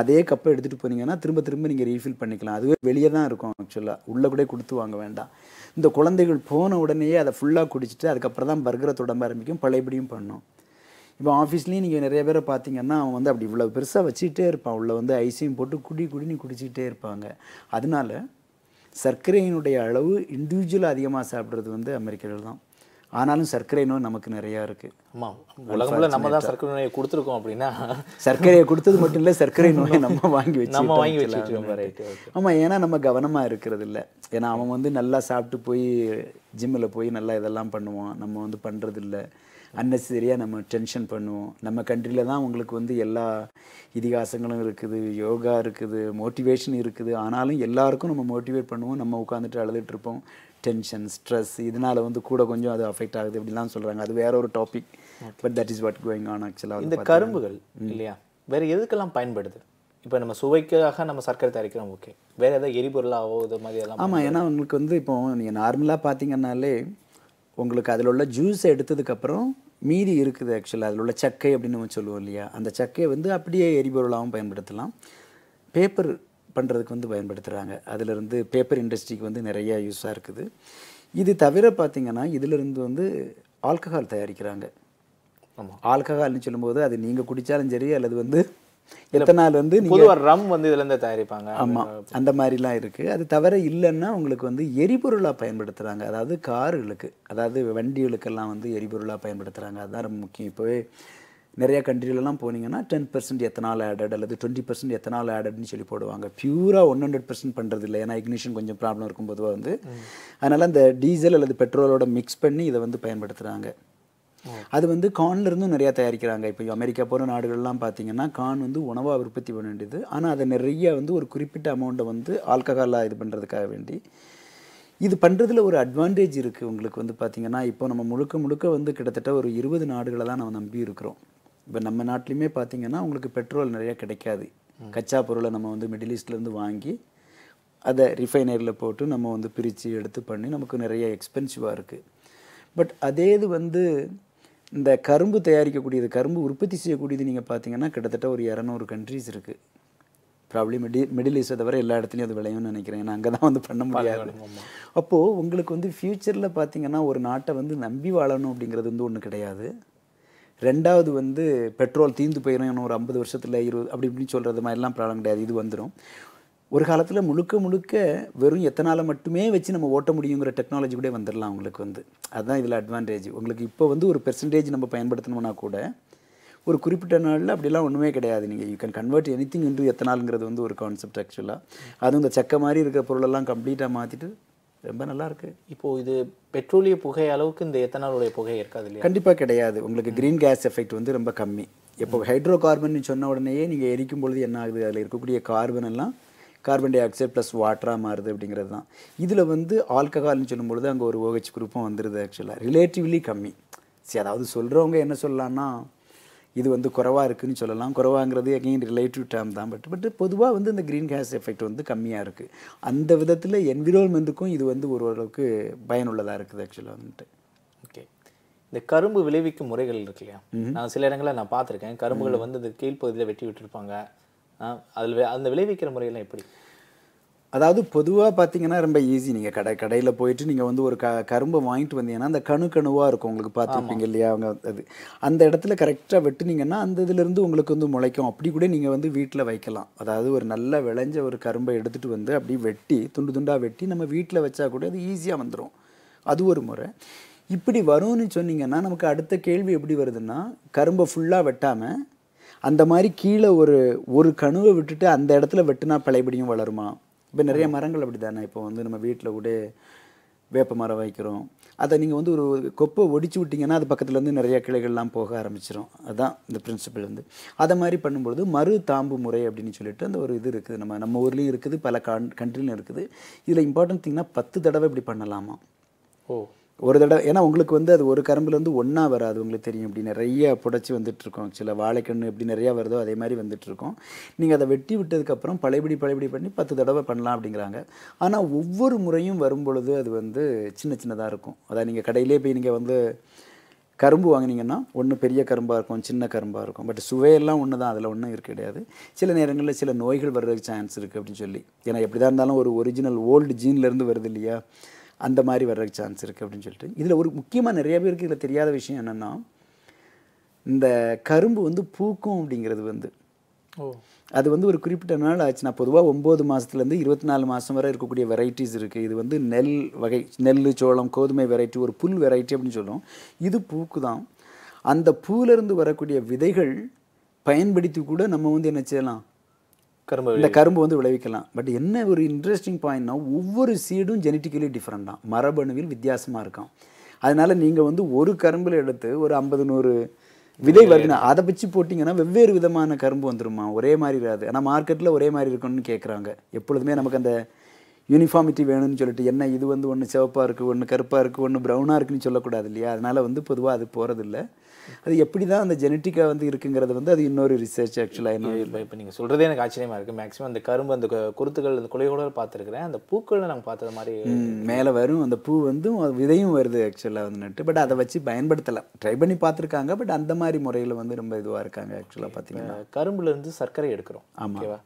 B: அதே கப்பை எடுத்துகிட்டு போனீங்கன்னா திரும்ப திரும்ப நீங்கள் ரீஃபில் பண்ணிக்கலாம். அதுவே வெளியே தான் இருக்கும் ஆக்சுவலாக உள்ளே கூட கொடுத்து வாங்க வேண்டாம். இந்த குழந்தைகள் போன உடனேயே அதை ஃபுல்லாக குடிச்சிட்டு அதுக்கப்புறம் தான் பர்கரை தொடம்ப ஆரம்பிக்கும் பழையபடியும் பண்ணும். இப்போ ஆஃபீஸ்லேயும் நீங்கள் நிறைய பேரை பார்த்தீங்கன்னா அவன் வந்து அப்படி இவ்வளோ பெருசாக வச்சுக்கிட்டே இருப்பான். உள்ளே வந்து ஐஸையும் போட்டு குடி குடினு குடிச்சிக்கிட்டே இருப்பாங்க. அதனால சர்க்கரையினுடைய அளவு இண்டிவிஜுவலாக அதிகமாக சாப்பிட்றது வந்து அமெரிக்கர்கள் தான். ஆனாலும் சர்க்கரை நோய் நமக்கு நிறையா இருக்குது
A: ஆமா. உலகம்ல நம்ம தான் சர்க்கரை நோயை கொடுத்துருக்கோம் அப்படின்னா.
B: சர்க்கரையை கொடுத்தது மட்டும் இல்லை சர்க்கரை நோயை நம்ம வாங்கி வச்சு
A: நம்ம வாங்கி ஓகே
B: ஆமாம் ஏன்னா நம்ம கவனமாக இருக்கிறது இல்லை ஏன்னா அவன் வந்து நல்லா சாப்பிட்டு போய் ஜிம்மில் போய் நல்லா இதெல்லாம் பண்ணுவான். நம்ம வந்து பண்ணுறது இல்லை அன்னெசரியாக நம்ம டென்ஷன் பண்ணுவோம். நம்ம கண்ட்ரியில் தான் உங்களுக்கு வந்து எல்லா இதிகாசங்களும் இருக்குது யோகா இருக்குது மோட்டிவேஷன் இருக்குது. ஆனாலும் எல்லாருக்கும் நம்ம மோட்டிவேட் பண்ணுவோம். நம்ம உட்காந்துட்டு அழுதுட்டு இருப்போம். டென்ஷன் ஸ்ட்ரெஸ் இதனால வந்து கூட கொஞ்சம் அது அஃபெக்ட் ஆகுது இப்படிலாம் சொல்கிறாங்க அது வேற ஒரு topic but that is what going on ஆக்சுவலாக
A: இந்த கரும்புகள் இல்லையா? வேற எதுக்கெல்லாம் பயன்படுது? இப்போ நம்ம சுவைக்காக நம்ம சர்க்கரை தயாரிக்கிறோம் ஓகே வேற ஏதாவது எரிபொருளாவோ இது மாதிரி எல்லாம்
B: ஆமாம் ஏன்னா உங்களுக்கு வந்து இப்போ நீங்கள் நார்மலாக பார்த்தீங்கன்னாலே உங்களுக்கு அதில் உள்ள ஜூஸை எடுத்ததுக்கப்புறம் மீதி இருக்குது ஆக்சுவலாக அதில் உள்ள சக்கை அப்படின்னு நம்ம சொல்லுவோம் இல்லையா? அந்த சக்கையை வந்து அப்படியே எரிபொருளாகவும் பயன்படுத்தலாம். பேப்பர் பண்ணுறதுக்கு வந்து பயன்படுத்துகிறாங்க அதிலிருந்து பேப்பர் இண்டஸ்ட்ரிக்கு வந்து நிறைய யூஸாக இருக்குது. இது தவிர பார்த்தீங்கன்னா இதிலிருந்து வந்து ஆல்கஹால் தயாரிக்கிறாங்க.
A: ஆமா.
B: ஆல்கஹால்னு சொல்லும்போது அது நீங்கள் குடித்தாலும் சரி அல்லது வந்து எத்தனால் வந்து நீங்க
A: பொதுவா ரம் வந்து இதுல இருந்து தயாரிப்பாங்க.
B: ஆமாம் அந்த மாதிரிலாம் இருக்குது அது தவிர இல்லைன்னா உங்களுக்கு வந்து எரிபொருளாக பயன்படுத்துகிறாங்க அதாவது கார்களுக்கு அதாவது வண்டிகளுக்கெல்லாம் வந்து எரிபொருளாக பயன்படுத்துகிறாங்க அதுதான் ரொம்ப முக்கியம். இப்போவே நிறைய கண்ட்ரிலலாம் போனீங்கன்னா டென் பர்சன்ட் எத்தனால் ஆடட் அல்லது டுவெண்ட்டி பர்சன்ட் எத்தனால் ஆடட்னு சொல்லி போடுவாங்க. பியூராக ஒன் ஹண்ட்ரட் பர்சன்ட் பண்ணுறது இல்லை ஏன்னா இக்னிஷன் கொஞ்சம் ப்ராப்ளம் இருக்கும் வந்து. அதனால் அந்த டீசல் அல்லது பெட்ரோலோட மிக்ஸ் பண்ணி இதை வந்து பயன்படுத்துகிறாங்க அது வந்து கான்லேருந்தும் நிறையா தயாரிக்கிறாங்க. இப்போ அமெரிக்கா போகிற நாடுகள்லாம் பார்த்தீங்கன்னா கார்ன் வந்து உணவாக உற்பத்தி பண்ண வேண்டியது. ஆனால் அதை நிறைய வந்து ஒரு குறிப்பிட்ட அமௌண்ட்டை வந்து ஆல்கஹாலாக இது பண்ணுறதுக்காக வேண்டி. இது பண்ணுறதுல ஒரு அட்வான்டேஜ் இருக்குது உங்களுக்கு வந்து பார்த்தீங்கன்னா இப்போ நம்ம முழுக்க முழுக்க வந்து கிட்டத்தட்ட ஒரு இருபது நாடுகளை தான் நம்ம நம்பி இருக்கிறோம். இப்போ நம்ம நாட்டிலையுமே பார்த்தீங்கன்னா உங்களுக்கு பெட்ரோல் நிறைய கிடைக்காது. கச்சா பொருளை நம்ம வந்து மிடில் ஈஸ்ட்லேருந்து வாங்கி அதை ரிஃபைனரியில் போட்டு நம்ம வந்து பிரித்து எடுத்து பண்ணி நமக்கு நிறைய எக்ஸ்பென்சிவாக இருக்குது பட் அதே இது வந்து இந்த கரும்பு தயாரிக்கக்கூடியது கரும்பு உற்பத்தி செய்யக்கூடியது நீங்கள் பார்த்தீங்கன்னா கிட்டத்தட்ட ஒரு இரநூறு கண்ட்ரீஸ் இருக்குது ப்ராப்ளி மிடி மிடில் ஈஸ்ட்டை தவிர எல்லா இடத்துலையும் அது விளையும்னு நினைக்கிறேன். ஏன்னா அங்கே தான் வந்து பண்ண முடியாது. அப்போது உங்களுக்கு வந்து ஃப்யூச்சரில் பார்த்தீங்கன்னா ஒரு நாட்டை வந்து நம்பி வாழணும் அப்படிங்கிறது வந்து ஒன்று கிடையாது. ரெண்டாவது வந்து பெட்ரோல் தீந்து போயிடும் இன்னும் ஒரு ஐம்பது வருஷத்தில் இருபது அப்படி இப்படின்னு சொல்கிறது மாதிரிலாம் ப்ராப்ளம் கிடையாது. இது வந்துடும் ஒரு காலத்தில் முழுக்க முழுக்க வெறும் எத்தனால் மட்டுமே வச்சு நம்ம ஓட்ட முடியுங்கிற டெக்னாலஜி கூட வந்துடலாம் உங்களுக்கு வந்து. அதுதான் இதில் அட்வான்டேஜ் உங்களுக்கு இப்போ வந்து ஒரு பெர்சன்டேஜ் நம்ம பயன்படுத்தணும்னா கூட ஒரு குறிப்பிட்ட நாளில் அப்படிலாம் ஒன்றுமே கிடையாது. நீங்கள் you can convert any thing into எத்தனாலுங்கிறது வந்து ஒரு கான்செப்ட் ஆக்சுவலாக அதுவும் இந்த செக்க மாதிரி இருக்கிற பொருளெல்லாம் கம்ப்ளீட்டாக மாற்றிட்டு ரொம்ப நல்லா இருக்கு
A: இப்போ இது பெட்ரோலிய புகை அளவுக்கு இந்த எத்தனாலுடைய புகை இருக்காது இல்லையா?
B: கண்டிப்பாக கிடையாது. உங்களுக்கு க்ரீன் கேஸ் எஃபெக்ட் வந்து ரொம்ப கம்மி. இப்போ ஹைட்ரோ கார்பன் சொன்ன உடனேயே நீங்கள் எரிக்கும் பொழுது என்ன ஆகுது? அதில் இருக்கக்கூடிய கார்பன் எல்லாம் கார்பன் டை ஆக்சைடு ப்ளஸ் வாட்டராக மாறுது அப்படிங்கிறது தான். இதில் வந்து ஆல்கஹால்னு சொல்லும்பொழுது அங்கே ஒரு OH குரூப்பும் வந்துடுது ஆக்சுவலாக ரிலேட்டிவ்லி கம்மி. சரி அதாவது சொல்கிறவங்க என்ன சொல்லலாம்னா இது வந்து குறைவாக இருக்குன்னு சொல்லலாம். குறைவாங்கிறது அகெயின் ரிலேட்டிவ் டேர்ம் தான். பட் பட் பொதுவாக வந்து இந்த க்ரீன் கேஸ் எஃபெக்ட் வந்து கம்மியாக இருக்குது அந்த விதத்தில் என்விரான்மெண்ட்டுக்கும் இது வந்து ஒரு ஓரளவுக்கு பயனுள்ளதாக இருக்குது ஆக்சுவலாக வந்துட்டு.
A: ஓகே இந்த கரும்பு விளைவிக்கும் முறைகள் இருக்கு இல்லையா? நான் சில இடங்களில் நான் பார்த்திருக்கேன். கரும்புகளை வந்து இந்த கீழ்ப்பகுதியில் வெட்டி விட்டுருப்பாங்க. அதில் அந்த விளைவிக்கிற முறையெல்லாம் எப்படி?
B: அதாவது பொதுவாக பார்த்தீங்கன்னா ரொம்ப ஈஸி நீங்கள் கடை கடையில் போயிட்டு நீங்கள் வந்து ஒரு க கரும்பை வாங்கிட்டு வந்தீங்கன்னா அந்த கணு கணுவாக இருக்கும். உங்களுக்கு பார்த்துருப்பீங்க இல்லையா? அவங்க அது. அந்த இடத்துல கரெக்டாக வெட்டுனீங்கன்னா அந்த இதுலேருந்து உங்களுக்கு வந்து முளைக்கும். அப்படி கூட நீங்கள் வந்து வீட்டில் வைக்கலாம். அதாவது ஒரு நல்ல விளைஞ்ச ஒரு கரும்பை எடுத்துகிட்டு வந்து அப்படி வெட்டி துண்டு துண்டாக வெட்டி நம்ம வீட்டில் வச்சா கூட அது ஈஸியாக வந்துடும் அது ஒரு முறை. இப்படி வரும்னு சொன்னீங்கன்னா நமக்கு அடுத்த கேள்வி எப்படி வருதுன்னா கரும்பை ஃபுல்லாக வெட்டாமல் அந்த மாதிரி கீழே ஒரு ஒரு கணுவை விட்டுட்டு அந்த இடத்துல வெட்டினா பழையபடியும் வளருமா? இப்போ நிறைய மரங்கள் அப்படி தானே இப்போ வந்து நம்ம வீட்டில் கூட வேப்ப மரம் வைக்கிறோம். அதை நீங்கள் வந்து ஒரு கொப்பை ஒடிச்சு விட்டிங்கன்னா அது பக்கத்துலேருந்து நிறைய கிளைகள்லாம் போக ஆரம்பிச்சிடும் அதுதான் இந்த பிரின்சிபல் வந்து. அதை மாதிரி பண்ணும்பொழுது மறு தாம்பு முறை அப்படின்னு சொல்லிட்டு அந்த ஒரு இது இருக்குது. நம்ம நம்ம ஊர்லேயும் இருக்குது பல கன் கண்ட்ரிலையும் இருக்குது. இதில் இம்பார்ட்டன்ட் திங்னா பத்து தடவை இப்படி பண்ணலாமா?
A: ஓ.
B: ஒரு தடவை ஏன்னா உங்களுக்கு வந்து அது ஒரு கரும்புலேருந்து ஒன்றா வராது உங்களுக்கு தெரியும் இப்படி நிறைய புடைச்சி வந்துட்டுருக்கோம். சில வாழைக்கன்று எப்படி நிறையா வருதோ அதே மாதிரி வந்துட்டுருக்கோம். நீங்கள் அதை வெட்டி விட்டதுக்கப்புறம் பழையபடி பழையபடி பண்ணி பத்து தடவை பண்ணலாம் அப்படிங்கிறாங்க. ஆனால் ஒவ்வொரு முறையும் வரும்பொழுது அது வந்து சின்ன சின்னதாக இருக்கும். அதான் நீங்கள் கடையிலே போய் நீங்கள் வந்து கரும்பு வாங்கினீங்கன்னா ஒன்று பெரிய கரும்பாக இருக்கும் சின்ன கரும்பாக இருக்கும். பட் சுவையெல்லாம் ஒன்று தான் அதில் ஒன்றும் இருக்க கிடையாது. சில நேரங்களில் சில நோய்கள் வர்றதுக்கு சான்ஸ் இருக்குது அப்படின்னு சொல்லி. ஏன்னா எப்படி தான் இருந்தாலும் ஒரு ஒரிஜினல் ஓல்டு ஜீன்லேருந்து வருது இல்லையா? அந்த மாதிரி வர்றதுக்கு சான்ஸ் இருக்குது அப்படின்னு சொல்லிட்டு. இதில் ஒரு முக்கியமாக நிறைய பேருக்கு இதில் தெரியாத விஷயம் என்னென்னா இந்த கரும்பு வந்து பூக்கும் அப்படிங்கிறது வந்து.
A: ஓ.
B: அது வந்து ஒரு குறிப்பிட்ட நாள் ஆச்சு. நான் பொதுவாக ஒம்பது மாதத்துலேருந்து இருபத்தி நாலு மாதம் வரை இருக்கக்கூடிய வெரைட்டிஸ் இருக்குது இது வந்து நெல் வகை நெல் சோளம் கோதுமை வெரைட்டி ஒரு புல் வெரைட்டி அப்படின்னு சொல்லுவோம் இது பூக்கு தான் அந்த பூலேருந்து வரக்கூடிய விதைகள் பயன்படுத்தி கூட நம்ம வந்து என்ன செய்யலாம்?
A: கரும்பு
B: இந்த கரும்பு வந்து விளைவிக்கலாம். பட் என்ன ஒரு இன்ட்ரெஸ்டிங் பாயிண்ட்னா ஒவ்வொரு சீடும் ஜெனட்டிக்கலி டிஃப்ரெண்ட் தான். மரபணுவில் வித்தியாசமாக இருக்கும். அதனால நீங்கள் வந்து ஒரு கரும்பில் எடுத்து ஒரு ஐம்பது நூறு விதை வருதுன்னா அதை வச்சு போட்டிங்கன்னா வெவ்வேறு விதமான கரும்பு வந்துருமா? ஒரே மாதிரி வராது. ஆனால் மார்க்கெட்டில் ஒரே மாதிரி இருக்கும்னு கேட்குறாங்க எப்பொழுதுமே நமக்கு அந்த யூனிஃபார்மிட்டி வேணும்னு சொல்லிட்டு என்ன இது வந்து ஒன்று சிவப்பாக இருக்குது ஒன்று கருப்பாக இருக்குது ஒன்று ப்ரௌனாக இருக்குன்னு சொல்லக்கூடாது இல்லையா? அதனால் வந்து பொதுவாக அது போகிறதில்ல அது எப்படி தான் அந்த ஜெனட்டிக்காக வந்து இருக்குங்கிறது வந்து அது இன்னொரு ரிசர்ச் ஆக்சுவலாக என்ன
A: இப்போ நீங்கள் சொல்கிறதே எனக்கு ஆச்சரியமா இருக்குது மேக்ஸிமம் அந்த கரும்பு அந்த கு- குருத்துகள் அந்த குலையோட பார்த்துருக்குறேன். அந்த பூக்கள் நாங்கள் பார்த்தது மாதிரி
B: மேலே வரும். அந்த பூ வந்து விதையும் வருது ஆக்சுவலாக வந்து நட்டு பட் அதை வச்சு பயன்படுத்தலாம் ட்ரை பண்ணி பார்த்துருக்காங்க. பட் அந்த மாதிரி முறையில் வந்து ரொம்ப இதுவாக இருக்காங்க ஆக்சுவலாக பார்த்தீங்கன்னா.
A: அஹ் கரும்புல இருந்து சர்க்கரை எடுக்கிறோம். ஓகேவா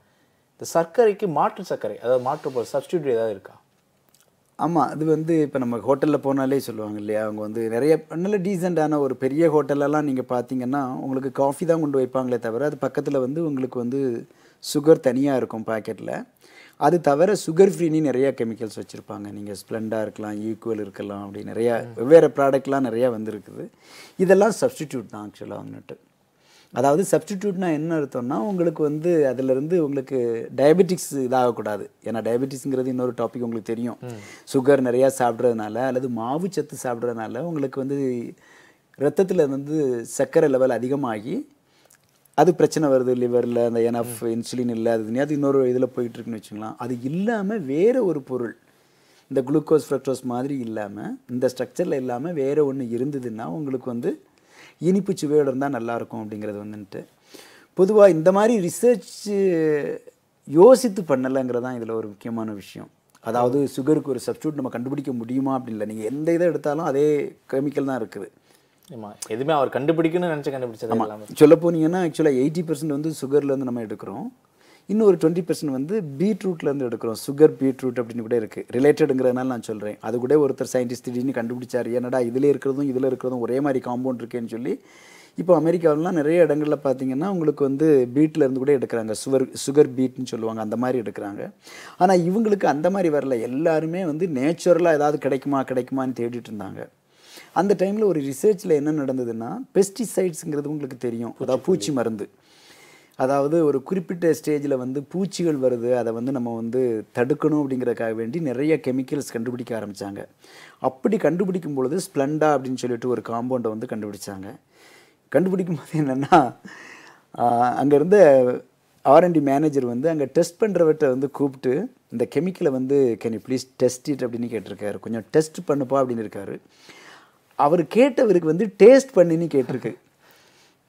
A: இந்த சர்க்கரைக்கு மாற்று சர்க்கரை அதாவது மாற்று பொருள் சப்ஸ்டியூட் ஏதாவது இருக்கா?
B: ஆமாம் அது வந்து இப்போ நம்ம ஹோட்டலில் போனாலே சொல்லுவாங்க இல்லையா? அவங்க வந்து நிறைய நல்ல டீசெண்டான ஒரு பெரிய ஹோட்டலெல்லாம் நீங்கள் பார்த்தீங்கன்னா உங்களுக்கு காஃபி தான் கொண்டு வைப்பாங்களே தவிர அது பக்கத்தில் வந்து உங்களுக்கு வந்து சுகர் தனியாக இருக்கும் பாக்கெட்டில் அது தவிர சுகர் ஃப்ரீனி நிறைய கெமிக்கல்ஸ் வச்சுருப்பாங்க. நீங்கள் ஸ்ப்ளெண்டாக இருக்கலாம் ஈக்குவல் இருக்கலாம் அப்படி நிறையா வெவ்வேறு ப்ராடக்ட்லாம் நிறையா வந்துருக்குது. இதெல்லாம் சப்ஸ்டிடியூட் தான் ஆக்சுவலாக வந்துட்டு அதாவது சப்ஸ்டிடியூட்னா என்ன அர்த்தம்னா உங்களுக்கு வந்து அதிலிருந்து உங்களுக்கு டயபெட்டிக்ஸ் இதாகக்கூடாது. ஏன்னா டயபெட்டிக்ஸ்ங்கிறது இன்னொரு டாபிக் உங்களுக்கு தெரியும். சுகர் நிறையா சாப்பிட்றதுனால அல்லது மாவு சத்து சாப்பிட்றதுனால உங்களுக்கு வந்து ரத்தத்தில் வந்து சர்க்கரை லெவல் அதிகமாகி அது பிரச்சனை வருது. லிவரில் அந்த எனஃப் இன்சுலின் இல்லை அது அது இன்னொரு இதில் போயிட்டு இருக்குன்னு வச்சுக்கலாம். அது இல்லாமல் வேற ஒரு பொருள் இந்த குளுக்கோஸ் ஃப்ரக்டோஸ் மாதிரி இல்லாமல் இந்த ஸ்ட்ரக்சரில் இல்லாமல் வேற ஒன்று இருந்ததுன்னா உங்களுக்கு வந்து இனிப்பு சுவையோடு இருந்தால் நல்லாயிருக்கும் அப்படிங்கிறது வந்துட்டு பொதுவாக இந்த மாதிரி ரிசர்ச் யோசித்து பண்ணலைங்கிறது தான் இதில் ஒரு முக்கியமான விஷயம். அதாவது சுகருக்கு ஒரு சப்ஸ்டியூட் நம்ம கண்டுபிடிக்க முடியுமா அப்படி இல்லை நீங்கள் எந்த இதை எடுத்தாலும் அதே கெமிக்கல் தான் இருக்குது.
A: ஆமா எதுவுமே அவர் கண்டுபிடிக்கணும்னு நினைச்சு கண்டுபிடிச்சது
B: சொல்ல போனீங்கன்னா ஆக்சுவலாக எயிட்டி பர்சன்ட் வந்து சுகர்லேருந்து நம்ம எடுக்கிறோம். இன்னும் ஒரு டுவெண்ட்டி பர்சன்ட் வந்து பீட்ரூட்லேருந்து எடுக்கிறோம். சுகர் பீட்ரூட் அப்படின்னு கூட இருக்குது ரிலேட்டடுங்கிறதுனால நான் சொல்கிறேன் அது கூட ஒருத்தர் சயின்டிஸ்ட் திடீர்னு கண்டுபிடிச்சார். என்னடா இதில் இருக்கிறதும் இதில் இருக்கிறதும் ஒரே மாதிரி காம்பவுண்ட் இருக்கேன்னு சொல்லி இப்போ அமெரிக்காவிலலாம் நிறைய இடங்களில் பார்த்தீங்கன்னா உங்களுக்கு வந்து பீட்ல இருந்து கூட எடுக்கிறாங்க. சுகர் சுகர் பீட்னு சொல்லுவாங்க. அந்த மாதிரி எடுக்கிறாங்க. ஆனால் இவங்களுக்கு அந்த மாதிரி வரல. எல்லாருமே வந்து நேச்சுரலாக ஏதாவது கிடைக்குமா கிடைக்குமான்னு தேடிட்டு இருந்தாங்க. அந்த டைமில் ஒரு ரிசர்ச்சில் என்ன நடந்ததுன்னா பெஸ்டிசைட்ஸுங்கிறது உங்களுக்கு தெரியும். அதாவது பூச்சி மருந்து. அதாவது ஒரு குறிப்பிட்ட ஸ்டேஜில் வந்து பூச்சிகள் வருது அதை வந்து நம்ம வந்து தடுக்கணும் அப்படிங்கிறதுக்காக வேண்டி நிறைய கெமிக்கல்ஸ் கண்டுபிடிக்க ஆரம்பித்தாங்க அப்படி கண்டுபிடிக்கும் பொழுது ஸ்ப்ளெண்டா அப்படின்னு சொல்லிட்டு ஒரு காம்பவுண்டை வந்து கண்டுபிடிச்சாங்க. கண்டுபிடிக்கும் போது என்னென்னா அங்கே இருந்த ஆர்என்டி மேனேஜர் வந்து அங்கே டெஸ்ட் பண்ணுறவர்கிட்ட வந்து கூப்பிட்டு இந்த கெமிக்கலை வந்து can you please test it அப்படின்னு கேட்டிருக்காரு. கொஞ்சம் டெஸ்ட் பண்ணுப்பா அப்படின்னு இருக்காரு. அவர் கேட்டவருக்கு வந்து டேஸ்ட் பண்ணின்னு கேட்டிருக்கு.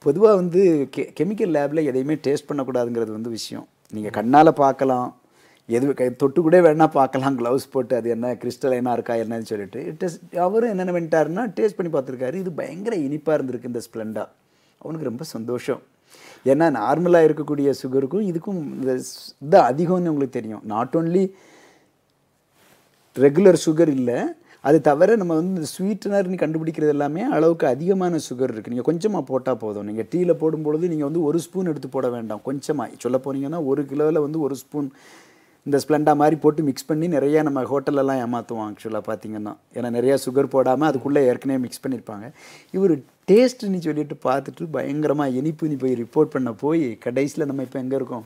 B: பொதுவாக வந்து கெ கெமிக்கல் லேபில் எதையுமே டேஸ்ட் பண்ணக்கூடாதுங்கிறது வந்து விஷயம். நீங்கள் கண்ணால் பார்க்கலாம். எது தொட்டு கூட வேணால் பார்க்கலாம். க்ளவுஸ் போட்டு அது என்ன கிறிஸ்டலைனாக இருக்கா என்னன்னு சொல்லிட்டு. டெஸ்ட் அவரும் என்னென்ன பண்ணிட்டாருன்னா டேஸ்ட் பண்ணி பார்த்துருக்காரு. இது பயங்கர இனிப்பாக இருந்திருக்கு இந்த ஸ்ப்ளெண்டா அவனுக்கு ரொம்ப சந்தோஷம். ஏன்னா நார்மலாக இருக்கக்கூடிய சுகருக்கும் இதுக்கும் இந்த இதான் இது அதிகம்னு உங்களுக்கு தெரியும். நாட் ஓன்லி ரெகுலர் சுகர் இல்லை அது தவிர நம்ம வந்து இந்த ஸ்வீட்டனர்னு கண்டுபிடிக்கிறது எல்லாமே அளவுக்கு அதிகமான சுகர் இருக்குது நீங்கள் கொஞ்சமாக போட்டால் போதும். நீங்கள் டீயில் போடும்பொழுது நீங்கள் வந்து ஒரு ஸ்பூன் எடுத்து போட வேண்டாம். கொஞ்சமாக சொல்ல போனீங்கன்னா ஒரு கிலோவில் வந்து ஒரு ஸ்பூன் இந்த ஸ்ப்ளெண்டா மாதிரி போட்டு மிக்ஸ் பண்ணி நிறைய நம்ம ஹோட்டல்லலாம் ஏமாற்றுவோம் ஆக்சுவலாக பார்த்தீங்கன்னா ஏன்னா நிறையா சுகர் போடாமல் அதுக்குள்ளே ஏற்கனவே மிக்ஸ் பண்ணியிருப்பாங்க இவர் டேஸ்ட்டுன்னு சொல்லிட்டு பார்த்துட்டு பயங்கரமாக இனிப்புன்னு போய் ரிப்போர்ட் பண்ண போய் கடைசியில் நம்ம இப்போ எங்கே இருக்கோம்?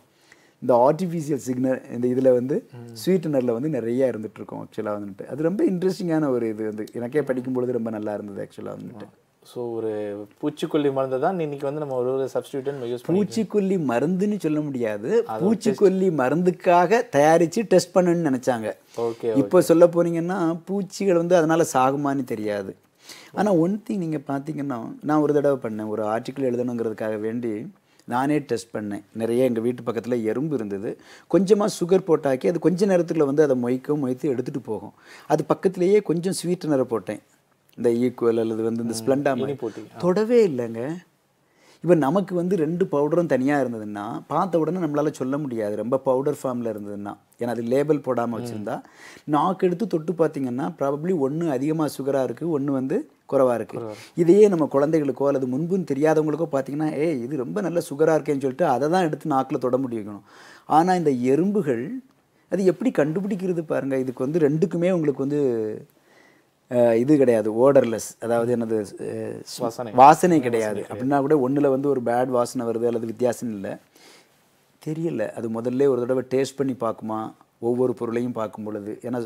B: இந்த ஆர்டிஃபிஷியல் சிக்னல் இந்த இதில் வந்து ஸ்வீட்டனரில் வந்து நிறைய இருந்துட்டு இருக்கோம் ஆக்சுவலாக வந்துட்டு. அது ரொம்ப இன்ட்ரெஸ்டிங்கான ஒரு இது வந்து. எனக்கே படிக்கும்பொழுது ரொம்ப நல்லா இருந்தது ஆக்சுவலாக வந்துட்டு.
A: ஸோ ஒரு பூச்சிக்கொல்லி மருந்து தான் இன்னைக்கு வந்து நம்ம ஒரு ஒரு சப்ஸ்டியூட்டன் யூஸ்
B: பூச்சிக்கொல்லி மருந்துன்னு சொல்ல முடியாது. பூச்சிக்கொல்லி மருந்துக்காக தயாரித்து டெஸ்ட் பண்ணணும்னு நினச்சாங்க.
A: ஓகே
B: இப்போ சொல்ல போனீங்கன்னா பூச்சிகள் வந்து அதனால சாகுமான்னு தெரியாது. ஆனால் ஒன் திங் நீங்கள் பார்த்தீங்கன்னா நான் ஒரு தடவை பண்ணேன். ஒரு ஆர்டிக்கிள் எழுதணுங்கிறதுக்காக வேண்டி நானே டெஸ்ட் பண்ணேன். நிறைய எங்கள் வீட்டு பக்கத்தில் எறும்பு இருந்தது. கொஞ்சமாக சுகர் போட்டாக்கி அது கொஞ்ச நேரத்துக்குள்ள வந்து அதை மொய்க்கவும் மொய்த்து எடுத்துகிட்டு போகும். அது பக்கத்துலேயே கொஞ்சம் ஸ்வீட்டனரை போட்டேன். இந்த ஈக்குவல் அல்லது வந்து இந்த ஸ்ப்ளெண்டா மாதிரி.
A: போட்டி.
B: தொடவே இல்லைங்க. இப்போ நமக்கு வந்து ரெண்டு பவுடரும் தனியாக இருந்ததுன்னா பார்த்த உடனே நம்மளால சொல்ல முடியாது. ரொம்ப பவுடர் ஃபார்மில் இருந்ததுன்னா. ஏன்னா அது லேபிள் போடாமல் வச்சுருந்தா. நாக்கு எடுத்து தொட்டு பார்த்தீங்கன்னா ப்ராபப்ளி ஒன்று அதிகமாக சுகராக இருக்குது ஒன்று வந்து குறைவாக இருக்குது இதையே நம்ம குழந்தைகளுக்கோ அல்லது முன்புன்னு தெரியாதவங்களுக்கோ பார்த்தீங்கன்னா ஏய் இது ரொம்ப நல்ல சுகராக இருக்கேன்னு சொல்லிட்டு அதை தான் எடுத்து நாக்கில் தொட முடியணும் ஆனால் இந்த எறும்புகள் அது எப்படி கண்டுபிடிக்கிறது பாருங்கள் இதுக்கு வந்து ரெண்டுக்குமே உங்களுக்கு வந்து இது கிடையாது. ஓடர்லெஸ். அதாவது என்னது
A: வாசனை.
B: கிடையாது. அப்படின்னா கூட ஒண்ணுல வந்து ஒரு பேட் வாசனை வருது அல்லது வித்தியாசம் இல்லை. தெரியல. அது முதல்ல ஒரு தடவை டேஸ்ட் பண்ணி பார்க்குமா? ஒவ்வொரு பொருளையும் பார்க்கும் பொழுது ஏன்னா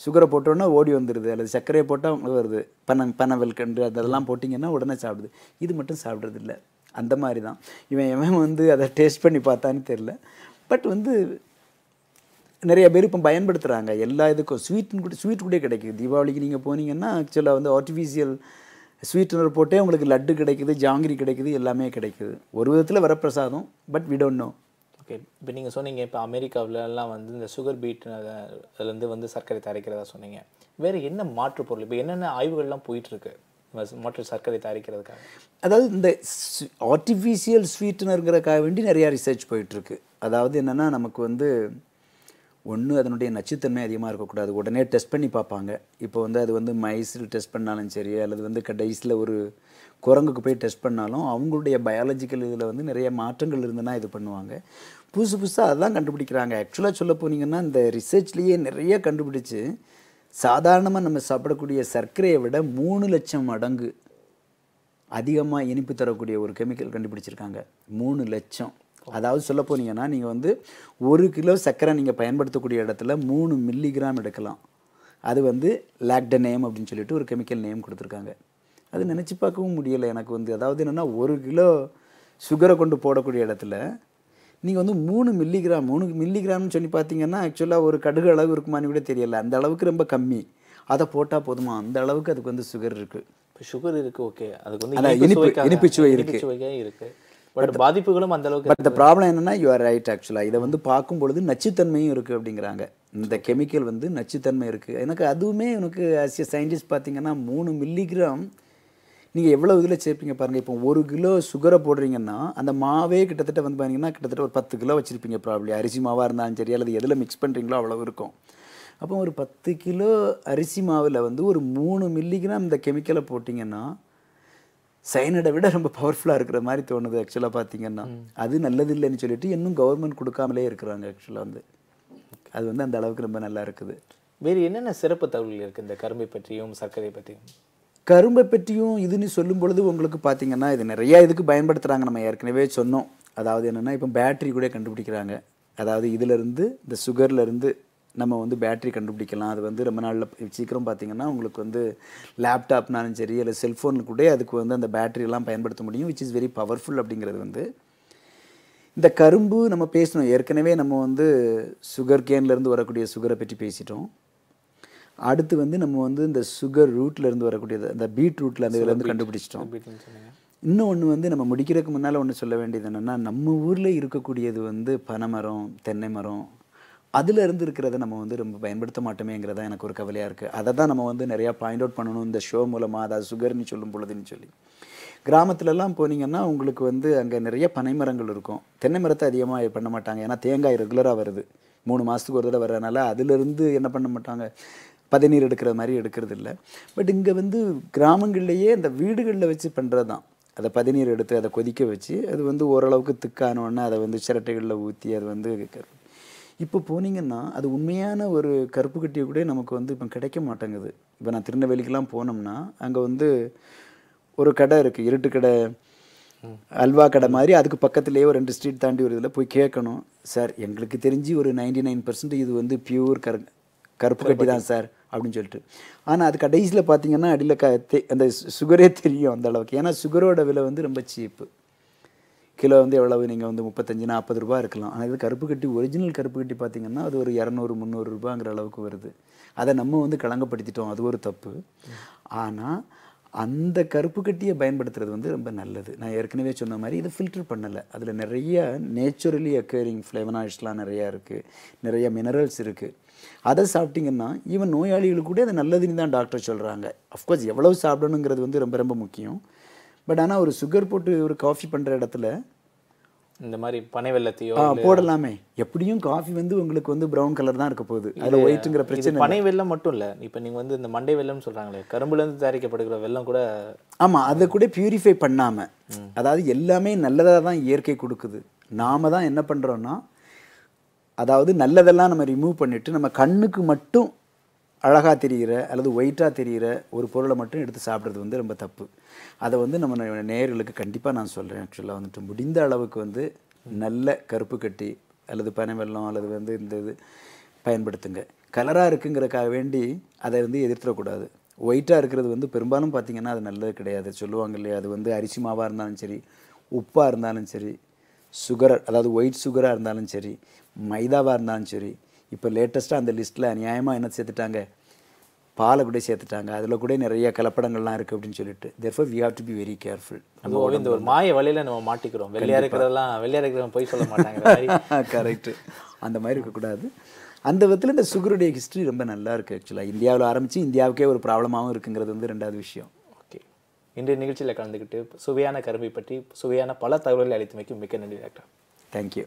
B: சுகரை போட்டோன்னா ஓடி வந்துடுது அல்லது சர்க்கரையை போட்டால் வருது பனை பனவல் கண்டு அதெல்லாம் போட்டிங்கன்னா உடனே சாப்பிடுது. இது மட்டும் சாப்பிட்றதில்ல. அந்த மாதிரி தான். இவன் இவன் வந்து அதை டேஸ்ட் பண்ணி பார்த்தான்னு தெரில பட் வந்து நிறைய பேர் இப்போ பயன்படுத்துகிறாங்க எல்லா இதுக்கும் ஸ்வீட்னு கூட ஸ்வீட் கூட கிடைக்குது. தீபாவளிக்கு நீங்கள் போனீங்கன்னா ஆக்சுவலாக வந்து ஆர்டிஃபிஷியல் ஸ்வீட்னர் போட்டே உங்களுக்கு லட்டு கிடைக்குது ஜாங்கிரி கிடைக்குது எல்லாமே கிடைக்குது. ஒரு விதத்தில் வரப்பிரசாதம் but we don't know
A: okay. இப்போ நீங்கள் சொன்னீங்க இப்போ அமெரிக்காவிலலாம் வந்து இந்த சுகர் பீட் அதுலேருந்து வந்து சர்க்கரை தயாரிக்கிறதா சொன்னீங்க. வேறு என்ன மாற்று பொருள்? இப்போ என்னென்ன ஆய்வுகள்லாம் போயிட்டுருக்கு? மாற்று சர்க்கரை தயாரிக்கிறதுக்காக.
B: அதாவது இந்த ஆர்டிஃபிஷியல் ஸ்வீட்னருங்கிறக்காக வேண்டி நிறையா ரிசர்ச் போயிட்டுருக்கு. அதாவது என்னென்னா நமக்கு வந்து ஒன்று அதனுடைய நச்சுத்தன்மை அதிகமாக இருக்கக்கூடாது. உடனே டெஸ்ட் பண்ணி பார்ப்பாங்க. இப்போ வந்து அது வந்து மைஸில் டெஸ்ட் பண்ணாலும் சரி அல்லது வந்து கடைசியில் ஒரு குரங்குக்கு போய் டெஸ்ட் பண்ணாலும் அவங்களுடைய பயாலஜிக்கல் இதில் வந்து நிறைய மாற்றங்கள் இருந்ததுன்னா இது பண்ணுவாங்க. புதுசு புதுசாக அதெல்லாம் கண்டுபிடிக்கிறாங்க. ஆக்சுவலாக சொல்ல போனீங்கன்னா இந்த ரிசர்ச்லேயே நிறைய கண்டுபிடிச்சு சாதாரணமாக நம்ம சாப்பிடக்கூடிய சர்க்கரையை விட மூணு லட்சம் மடங்கு அதிகமாக இனிப்பு தரக்கூடிய ஒரு கெமிக்கல் கண்டுபிடிச்சிருக்காங்க. மூணு லட்சம். அதாவது சொல்ல போனீங்கன்னா நீங்கள் வந்து ஒரு கிலோ சர்க்கரை நீங்கள் பயன்படுத்தக்கூடிய இடத்துல மூணு மில்லிகிராம் எடுக்கலாம். அது வந்து லாக்டனேம் அப்படின்னு சொல்லிட்டு ஒரு கெமிக்கல் நேம் கொடுத்துருக்காங்க. அது நினச்சி பார்க்கவும் முடியலை எனக்கு வந்து. அதாவது என்னென்னா ஒரு கிலோ சுகரை கொண்டு போடக்கூடிய இடத்துல நீங்கள் வந்து மூணு மில்லிகிராம் மூணு மில்லிகிராம்னு சொல்லி பார்த்தீங்கன்னா ஆக்சுவலாக ஒரு கடுகு அளவு இருக்குமான்னு கூட தெரியல. அந்த அளவுக்கு ரொம்ப கம்மி. அதை போட்டால் போதுமா? அந்த அளவுக்கு அதுக்கு வந்து சுகர் இருக்குது
A: இப்போ சுகர் இருக்கு ஓகே அதுக்கு வந்து இனிப்பு
B: இனிப்பு- சுவை
A: இனிப்பு சுவைக்கே இருக்கு. பட் பாதிப்புகளும் அந்த அளவுக்கு
B: பட் ப்ராப்ளம் என்னன்னா யூ ஆர் ரைட் ஆக்சுவலாக இதை வந்து பார்க்கும் பொழுது நச்சுத்தன்மையும் இருக்குது அப்படிங்கிறாங்க. இந்த கெமிக்கல் வந்து நச்சுத்தன்மை இருக்குது எனக்கு அதுவுமே எனக்கு ஆஸ் எ சயின்டிஸ்ட் பார்த்தீங்கன்னா மூணு மில்லிகிராம் நீங்கள் எவ்வளோ இதில் சேர்ப்பீங்க பாருங்கள் இப்போ ஒரு கிலோ சுகரை போடுறீங்கன்னா அந்த மாவே கிட்டத்தட்ட வந்து பார்த்தீங்கன்னா கிட்டத்தட்ட ஒரு பத்து கிலோ வச்சுருப்பீங்க ப்ராப்ளி அரிசி மாவாக இருந்தாலும் சரி அல்லது எதில் மிக்ஸ் பண்ணுறீங்களோ அவ்வளோ இருக்கும். அப்போ ஒரு பத்து கிலோ அரிசி மாவில் வந்து ஒரு மூணு மில்லிகிராம் இந்த கெமிக்கலை போட்டிங்கன்னா சைனடை விட ரொம்ப பவர்ஃபுல்லாக இருக்கிற மாதிரி தோணுது ஆக்சுவலாக பார்த்தீங்கன்னா அது நல்லது இல்லைன்னு சொல்லிட்டு இன்னும் கவர்மெண்ட் கொடுக்காமலே இருக்கிறாங்க ஆக்சுவலாக வந்து. அது வந்து அந்த அளவுக்கு ரொம்ப நல்லா இருக்குது.
A: வேறு என்னென்ன சிறப்பு தகவல்கள் இருக்கு இந்த கரும்பை பற்றியும் சர்க்கரை பற்றியும்?
B: கரும்பை பற்றியும் இதுன்னு சொல்லும் பொழுது உங்களுக்கு பார்த்தீங்கன்னா இது நிறையா இதுக்கு பயன்படுத்துகிறாங்க நம்ம ஏற்கனவே சொன்னோம். அதாவது என்னென்னா இப்போ பேட்டரி கூட கண்டுபிடிக்கிறாங்க. அதாவது இதிலிருந்து இந்த சுகர்லேருந்து நம்ம வந்து பேட்டரி கண்டுபிடிக்கலாம். அது வந்து ரொம்ப நாளில் சீக்கிரம் பார்த்தீங்கன்னா உங்களுக்கு வந்து லேப்டாப்னாலும் சரி இல்லை செல்ஃபோனில் கூட அதுக்கு வந்து அந்த பேட்ரியெல்லாம் பயன்படுத்த முடியும். விச் இஸ் வெரி பவர்ஃபுல் அப்படிங்கிறது வந்து இந்த கரும்பு நம்ம பேசணும் ஏற்கனவே நம்ம வந்து சுகர் கேன்லேருந்து வரக்கூடிய சுகரை பற்றி பேசிட்டோம். அடுத்து வந்து நம்ம வந்து இந்த சுகர் ரூட்லேருந்து வரக்கூடியது அந்த பீட் ரூட்டில் அந்த இதுலேருந்து கண்டுபிடிச்சிட்டோம்.
A: அப்படின்னு சொன்னீங்க
B: இன்னும் ஒன்று வந்து நம்ம முடிக்கிறதுக்கு முன்னால் ஒன்று சொல்ல வேண்டியது என்னென்னா நம்ம ஊரில் இருக்கக்கூடியது வந்து பனைமரம் தென்னை மரம் அதுல இருந்து இருக்கிறத நம்ம வந்து ரொம்ப பயன்படுத்த மாட்டோமேங்கிறதா எனக்கு ஒரு கவலையாக இருக்குது அதை தான் நம்ம வந்து நிறையா பாயிண்ட் அவுட் பண்ணணும் இந்த ஷோ மூலமாக அதாவது சுகர்னு சொல்லும் பொழுதுன்னு சொல்லி. கிராமத்துலலாம் போனீங்கன்னா உங்களுக்கு வந்து அங்கே நிறைய பனை மரங்கள் இருக்கும். தென்னை மரத்தை அதிகமாக பண்ண மாட்டாங்க. ஏன்னா தேங்காய் ரெகுலராக வருது. மூணு மாதத்துக்கு ஒரு தடவை வர்றதுனால அதுலேருந்து என்ன பண்ண மாட்டாங்க? பதநீர் எடுக்கிற மாதிரி எடுக்கிறது இல்லை பட் இங்கே வந்து கிராமங்கள்லேயே அந்த வீடுகளில் வச்சு பண்ணுறது தான் அதை பதநீர் எடுத்து அதை கொதிக்க வச்சு அது வந்து ஓரளவுக்கு திக்கானோடனே அதை வந்து சிரட்டைகளில் ஊற்றி அது வந்து இப்போ போனீங்கன்னா அது உண்மையான ஒரு கருப்பு கட்டியை கூட நமக்கு வந்து இப்போ கிடைக்க மாட்டேங்குது. இப்போ நான் திருநெல்வேலிக்கெலாம் போனோம்னா அங்கே வந்து ஒரு கடை இருக்குது இருட்டு கடை அல்வா கடை மாதிரி அதுக்கு பக்கத்துலேயே ஒரு ரெண்டு ஸ்ட்ரீட் தாண்டி ஒரு இதில் போய் கேட்கணும். சார் எங்களுக்கு தெரிஞ்சு ஒரு நைன்டி நைன் பர்சன்ட் இது வந்து பியூர் கரு கருப்பு கட்டி தான் சார். அப்படின்னு சொல்லிட்டு. ஆனால் அது கடைசியில் பார்த்தீங்கன்னா அடியில் க தெ- அந்த சுகரே தெரியும் அந்த அளவுக்கு. ஏன்னா சுகரோட விலை வந்து ரொம்ப சீப்பு கிலோ வந்து எவ்வளவு? நீங்கள் வந்து முப்பத்தஞ்சு நாற்பது ரூபா இருக்கலாம். ஆனால் இது கருப்பு கட்டி ஒரிஜினல் கருப்பு கட்டி பார்த்தீங்கன்னா அது ஒரு இரநூறு முந்நூறு ரூபாங்கிற அளவுக்கு வருது. அதை நம்ம வந்து களங்கப்படுத்திட்டோம். அது ஒரு தப்பு. ஆனால் அந்த கருப்பு கட்டியை பயன்படுத்துறது வந்து ரொம்ப நல்லது. நான் ஏற்கனவே சொன்ன மாதிரி இதை ஃபில்டர் பண்ணலை. அதில் நிறைய நேச்சுரலி அக்கரிங் ஃப்ளேவனாய்ட்ஸ்லாம் நிறையா இருக்குது நிறைய மினரல்ஸ் இருக்குது அதை சாப்பிட்டீங்கன்னா ஈவன் நோயாளிகளுக்கு கூட அது நல்லதுன்னு தான் டாக்டர் சொல்கிறாங்க அஃப்கோர்ஸ் எவ்வளவு சாப்பிடணுங்கிறது வந்து ரொம்ப ரொம்ப முக்கியம். பட் ஆனால் ஒரு சுகர் போட்டு ஒரு காஃபி பண்ணுற இடத்துல
A: இந்த மாதிரி பனை வெள்ளத்தையோ
B: போடலாமே. எப்படியும் காஃபி வந்து உங்களுக்கு வந்து ப்ரௌன் கலர் தான் இருக்க போகுது. அதில் ஒயிட்டுங்கிற பிரச்சனை
A: பனை வெல்லம் மட்டும் இல்ல. இப்ப நீங்க வந்து இந்த மண்டை வெல்லம்னு சொல்றாங்களே கரும்புல இருந்து தயாரிக்கப்படுகிற வெல்லம் கூட
B: ஆமாம் அதை கூட பியூரிஃபை பண்ணாமல் அதாவது எல்லாமே நல்லதாக தான் இயற்கை கொடுக்குது. நாம தான் என்ன பண்ணுறோன்னா அதாவது நல்லதெல்லாம் நம்ம ரிமூவ் பண்ணிட்டு நம்ம கண்ணுக்கு மட்டும் அழகாக தெரிகிற அல்லது ஒயிட்டாக தெரிகிற ஒரு பொருளை மட்டும் எடுத்து சாப்பிட்றது வந்து ரொம்ப தப்பு. அதை வந்து நம்ம நே- நேயர்களுக்கு கண்டிப்பாக நான் சொல்கிறேன் ஆக்சுவலாக வந்துட்டு முடிந்த அளவுக்கு வந்து நல்ல கருப்பு கட்டி அல்லது பனை வெள்ளம் அல்லது வந்து இந்த இது பயன்படுத்துங்க. கலராக இருக்குங்கிறக்காக வேண்டி அதை வந்து எதிர்த்துடக்கூடாது ஒயிட்டாக இருக்கிறது வந்து பெரும்பாலும் பார்த்தீங்கன்னா அது நல்லது கிடையாது. சொல்லுவாங்க இல்லையா? அது வந்து அரிசி மாவாக இருந்தாலும் சரி உப்பாக இருந்தாலும் சரி சுகர் அதாவது ஒயிட் சுகராக இருந்தாலும் சரி மைதாவாக இருந்தாலும் சரி இப்போ லேட்டஸ்ட்டாக அந்த லிஸ்ட்டில் அநியாயமாக என்ன சேர்த்துட்டாங்க? பாலை கூட சேர்த்துட்டாங்க. அதில் கூட நிறைய கலப்படங்கள்லாம் இருக்குது அப்படின்னு சொல்லிட்டு. Therefore we have to be very careful.
A: அதுவும் இந்த ஒரு மாய வழியில நம்ம மாட்டிக்கிறோம். வெள்ளையா இருக்கிறதெல்லாம் வெள்ளையா இருக்கிறவங்க போய் சொல்ல மாட்டாங்க
B: கரெக்ட் <laughs> அந்த மாதிரி இருக்கக்கூடாது. அந்த விதத்தில் இந்த சுகருடைய ஹிஸ்ட்ரி ரொம்ப நல்லா இருக்குது ஆக்சுவலாக இந்தியாவில் ஆரம்பித்து இந்தியாவுக்கே ஒரு ப்ராப்ளமாகவும் இருக்குங்கிறது வந்து ரெண்டாவது விஷயம்.
A: ஓகே இன்றைய நிகழ்ச்சியில கலந்துக்கிட்டு சுவையான கரும்பை பற்றி சுவையான பல தகவல்களை அளித்தமைக்கு மிக்க நன்றி டாக்டர்.
B: தேங்க்யூ